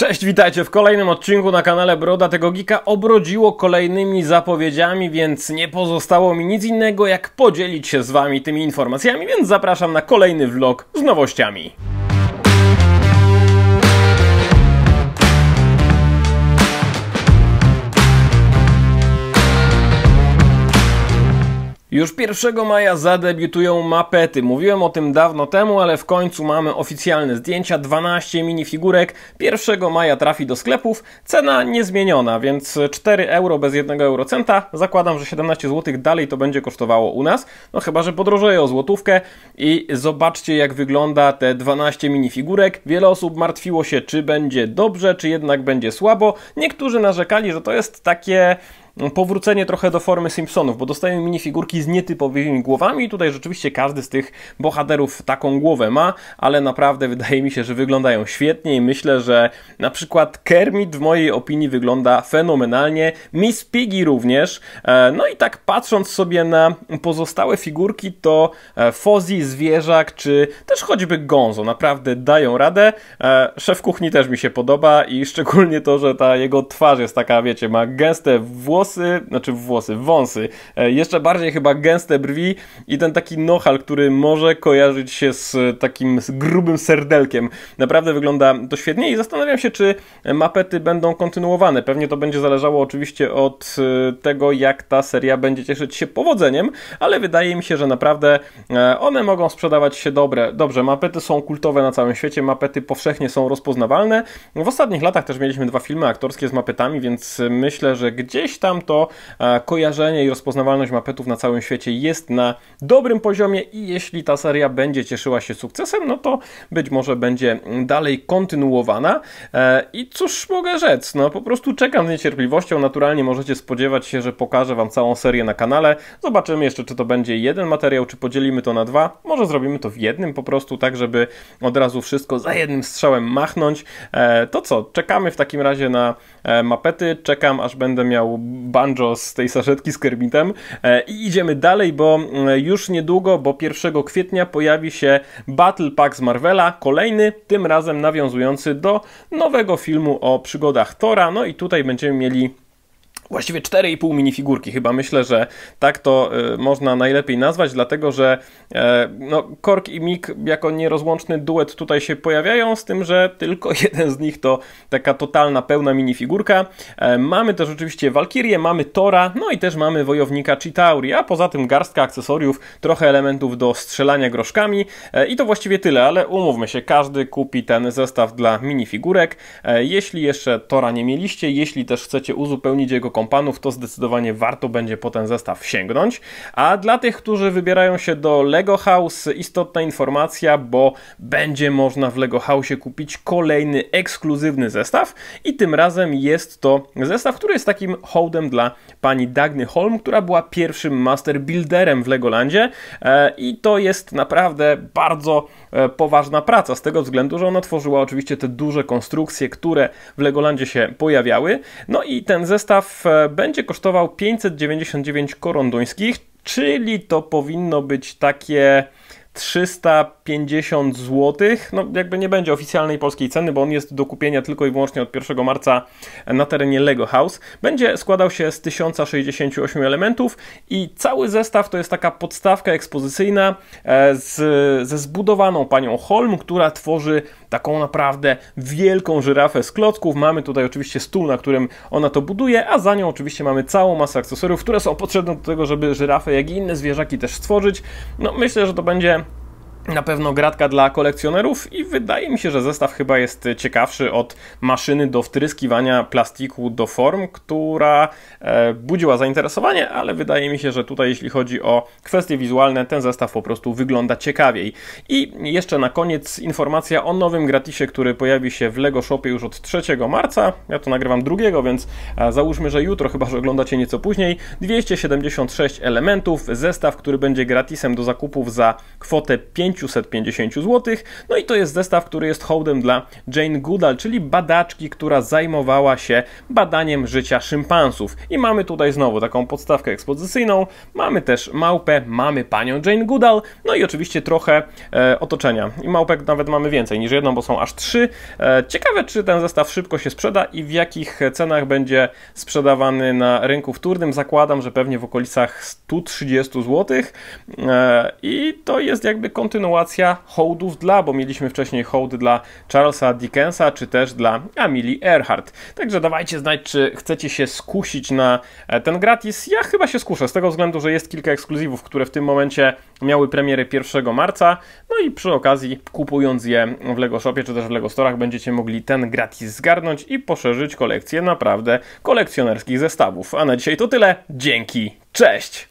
Cześć, witajcie w kolejnym odcinku na kanale Broda tego Gika. Obrodziło kolejnymi zapowiedziami, więc nie pozostało mi nic innego jak podzielić się z wami tymi informacjami, więc zapraszam na kolejny vlog z nowościami. Już 1 maja zadebiutują mapety. Mówiłem o tym dawno temu, ale w końcu mamy oficjalne zdjęcia. 12 minifigurek 1 maja trafi do sklepów. Cena niezmieniona, więc 4 euro bez 1 eurocenta. Zakładam, że 17 zł dalej to będzie kosztowało u nas. No chyba, że podrożeje o złotówkę. I zobaczcie jak wygląda te 12 minifigurek. Wiele osób martwiło się, czy będzie dobrze, czy jednak będzie słabo. Niektórzy narzekali, że to jest takie powrócenie trochę do formy Simpsonów, bo dostajemy minifigurki z nietypowymi głowami i tutaj rzeczywiście każdy z tych bohaterów taką głowę ma, ale naprawdę wydaje mi się, że wyglądają świetnie i myślę, że na przykład Kermit w mojej opinii wygląda fenomenalnie, Miss Piggy również, e, no i tak patrząc sobie na pozostałe figurki, to e, Fozzie, Zwierzak, czy też choćby Gonzo naprawdę dają radę. E, szef kuchni też mi się podoba i szczególnie to, że ta jego twarz jest taka, wiecie, ma gęste włosy, włosy, znaczy włosy, wąsy, e, jeszcze bardziej chyba gęste brwi i ten taki nohal, który może kojarzyć się z takim grubym serdelkiem. Naprawdę wygląda to świetnie i zastanawiam się, czy mapety będą kontynuowane. Pewnie to będzie zależało oczywiście od e, tego, jak ta seria będzie cieszyć się powodzeniem, ale wydaje mi się, że naprawdę e, one mogą sprzedawać się dobre. Dobrze, mapety są kultowe na całym świecie, mapety powszechnie są rozpoznawalne. W ostatnich latach też mieliśmy dwa filmy aktorskie z mapetami, więc myślę, że gdzieś tam to e, kojarzenie i rozpoznawalność mapetów na całym świecie jest na dobrym poziomie i jeśli ta seria będzie cieszyła się sukcesem, no to być może będzie dalej kontynuowana. E, I cóż mogę rzec, no po prostu czekam z niecierpliwością. Naturalnie możecie spodziewać się, że pokażę Wam całą serię na kanale. Zobaczymy jeszcze, czy to będzie jeden materiał, czy podzielimy to na dwa. Może zrobimy to w jednym po prostu, tak żeby od razu wszystko za jednym strzałem machnąć. E, to co, czekamy w takim razie na mapety. Czekam, aż będę miał banjo z tej saszetki z Kermitem e, i idziemy dalej, bo e, już niedługo, bo 1 kwietnia pojawi się Battle Pack z Marvela, kolejny, tym razem nawiązujący do nowego filmu o przygodach Thora, no i tutaj będziemy mieli Właściwie 4,5 minifigurki, chyba myślę, że tak to y, można najlepiej nazwać, dlatego że y, no, Kork i Mik jako nierozłączny duet tutaj się pojawiają, z tym, że tylko jeden z nich to taka totalna, pełna minifigurka. Y, mamy też oczywiście Walkirię, mamy Tora, no i też mamy Wojownika Chitauri, a poza tym garstka akcesoriów, trochę elementów do strzelania groszkami i to właściwie tyle, ale umówmy się, każdy kupi ten zestaw dla minifigurek. Jeśli jeszcze Tora nie mieliście, jeśli też chcecie uzupełnić jego kompanów, to zdecydowanie warto będzie po ten zestaw sięgnąć. A dla tych, którzy wybierają się do Lego House, istotna informacja, bo będzie można w Lego House kupić kolejny ekskluzywny zestaw i tym razem jest to zestaw, który jest takim hołdem dla pani Dagny Holm, która była pierwszym master builderem w Legolandzie e, i to jest naprawdę bardzo e, poważna praca z tego względu, że ona tworzyła oczywiście te duże konstrukcje, które w Legolandzie się pojawiały. No i ten zestaw będzie kosztował 599 koron duńskich, czyli to powinno być takie 350 zł. No, jakby nie będzie oficjalnej polskiej ceny, bo on jest do kupienia tylko i wyłącznie od 1 marca na terenie Lego House. Będzie składał się z 1068 elementów i cały zestaw to jest taka podstawka ekspozycyjna e, z, ze zbudowaną panią Holm, która tworzy taką naprawdę wielką żyrafę z klocków. Mamy tutaj oczywiście stół, na którym ona to buduje, a za nią oczywiście mamy całą masę akcesoriów, które są potrzebne do tego, żeby żyrafę, jak i inne zwierzaki też stworzyć. No myślę, że to będzie na pewno gratka dla kolekcjonerów i wydaje mi się, że zestaw chyba jest ciekawszy od maszyny do wtryskiwania plastiku do form, która e, budziła zainteresowanie, ale wydaje mi się, że tutaj jeśli chodzi o kwestie wizualne, ten zestaw po prostu wygląda ciekawiej. I jeszcze na koniec informacja o nowym gratisie, który pojawi się w Lego Shopie już od 3 marca. Ja to nagrywam drugiego, więc e, załóżmy, że jutro, chyba że oglądacie nieco później. 276 elementów, zestaw, który będzie gratisem do zakupów za kwotę 5 550 zł. No i to jest zestaw, który jest hołdem dla Jane Goodall, czyli badaczki, która zajmowała się badaniem życia szympansów. I mamy tutaj znowu taką podstawkę ekspozycyjną, mamy też małpę, mamy panią Jane Goodall, no i oczywiście trochę e, otoczenia. I małpek nawet mamy więcej niż jedną, bo są aż trzy. E, ciekawe, czy ten zestaw szybko się sprzeda i w jakich cenach będzie sprzedawany na rynku wtórnym. Zakładam, że pewnie w okolicach 130 zł. E, I to jest jakby kontynuacja hołdów dla, bo mieliśmy wcześniej hołdy dla Charlesa Dickensa, czy też dla Amelie Earhart. Także dawajcie znać, czy chcecie się skusić na e, ten gratis. Ja chyba się skuszę, z tego względu, że jest kilka ekskluzywów, które w tym momencie miały premierę 1 marca. No i przy okazji, kupując je w Lego Shopie, czy też w Lego Storach, będziecie mogli ten gratis zgarnąć i poszerzyć kolekcję naprawdę kolekcjonerskich zestawów. A na dzisiaj to tyle. Dzięki. Cześć!